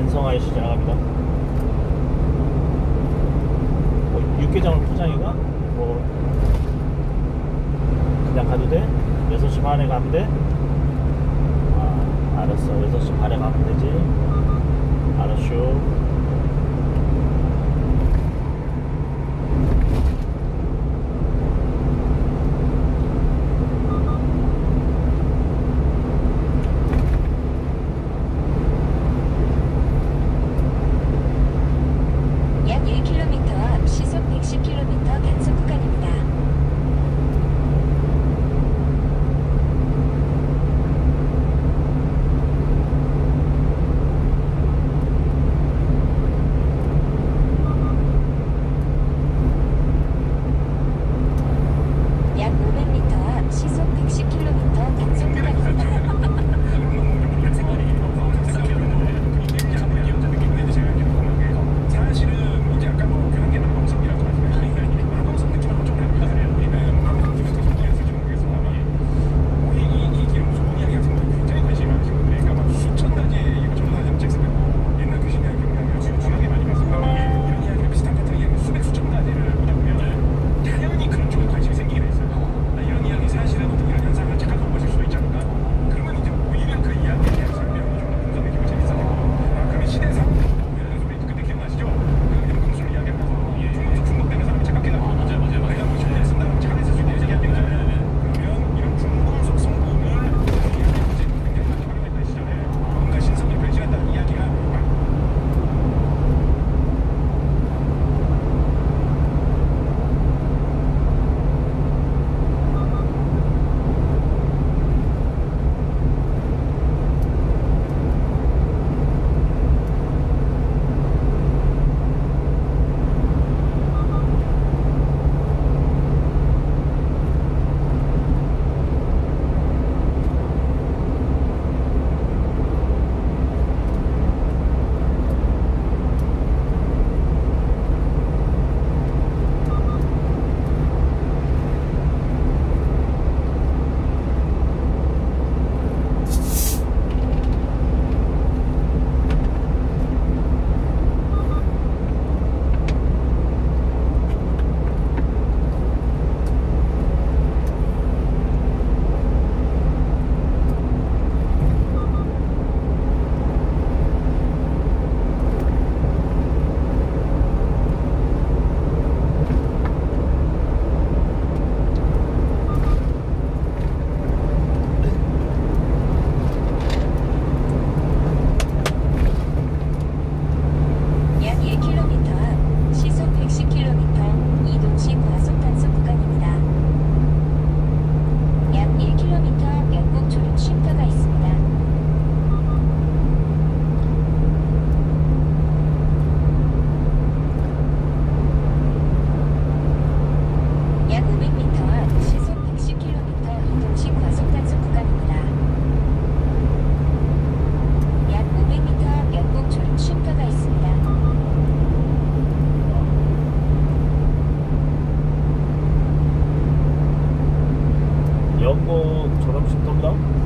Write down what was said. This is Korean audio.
완성하시 지나갑니다. 뭐 어, 육개장 포장이가? 뭐. 그냥 가도 돼? 6시 반에 가면 돼? 아 알았어. 6시 반에 가면 되지. 알았슈. 한국처럼 쉽던가?